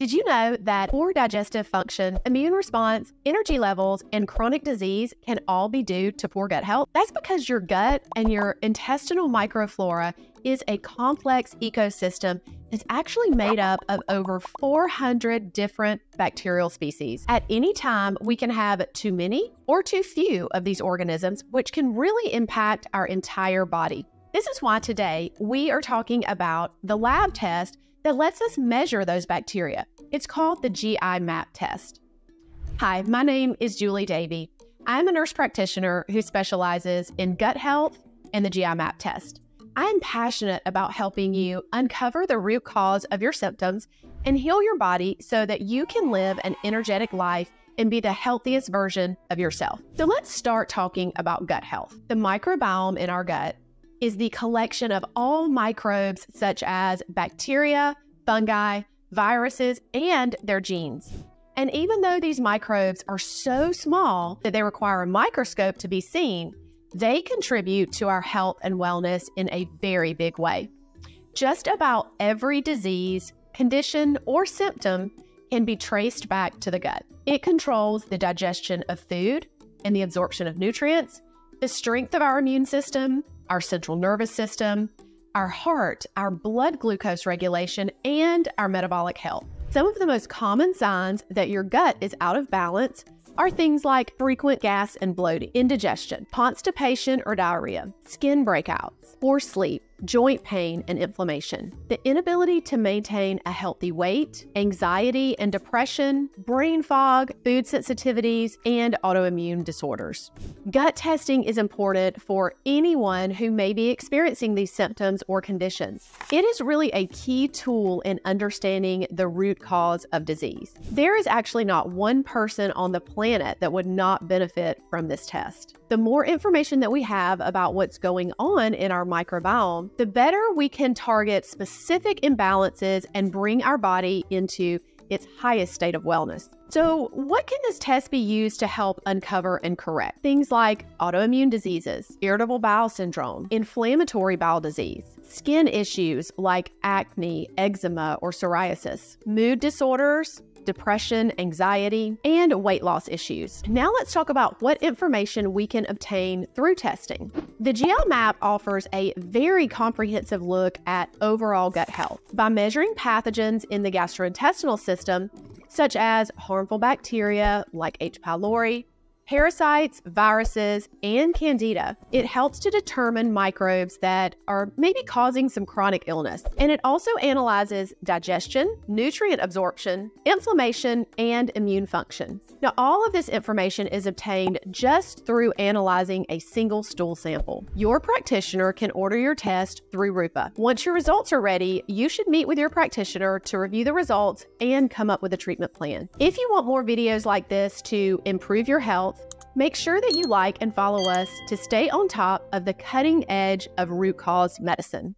Did you know that poor digestive function, immune response, energy levels, and chronic disease can all be due to poor gut health? That's because your gut and your intestinal microflora is a complex ecosystem that's actually made up of over 400 different bacterial species. At any time, we can have too many or too few of these organisms, which can really impact our entire body. This is why today we are talking about the lab test that lets us measure those bacteria. It's called the GI MAP test. Hi, my name is Julie Davey. I'm a nurse practitioner who specializes in gut health and the GI MAP test. I'm passionate about helping you uncover the root cause of your symptoms and heal your body so that you can live an energetic life and be the healthiest version of yourself. So let's start talking about gut health. The microbiome in our gut is the collection of all microbes such as bacteria, fungi, viruses, and their genes. And even though these microbes are so small that they require a microscope to be seen, they contribute to our health and wellness in a very big way. Just about every disease, condition, or symptom can be traced back to the gut. It controls the digestion of food and the absorption of nutrients, the strength of our immune system, our central nervous system, our heart, our blood glucose regulation, and our metabolic health. Some of the most common signs that your gut is out of balance are things like frequent gas and bloating, indigestion, constipation or diarrhea, skin breakouts, poor sleep, joint pain, and inflammation, the inability to maintain a healthy weight, anxiety and depression, brain fog, food sensitivities, and autoimmune disorders. Gut testing is important for anyone who may be experiencing these symptoms or conditions. It is really a key tool in understanding the root cause of disease. There is actually not one person on the planet that would not benefit from this test. The more information that we have about what's going on in our microbiome, the better we can target specific imbalances and bring our body into its highest state of wellness. So, what can this test be used to help uncover and correct? Things like autoimmune diseases, irritable bowel syndrome, inflammatory bowel disease, skin issues like acne, eczema, or psoriasis, mood disorders, depression, anxiety, and weight loss issues. Now let's talk about what information we can obtain through testing. The GI Map offers a very comprehensive look at overall gut health. By measuring pathogens in the gastrointestinal system, such as harmful bacteria like H. pylori, parasites, viruses, and candida. It helps to determine microbes that are maybe causing some chronic illness. And it also analyzes digestion, nutrient absorption, inflammation, and immune function. Now, all of this information is obtained just through analyzing a single stool sample. Your practitioner can order your test through Rupa. Once your results are ready, you should meet with your practitioner to review the results and come up with a treatment plan. If you want more videos like this to improve your health, Make sure that you like and follow us to stay on top of the cutting edge of root cause medicine.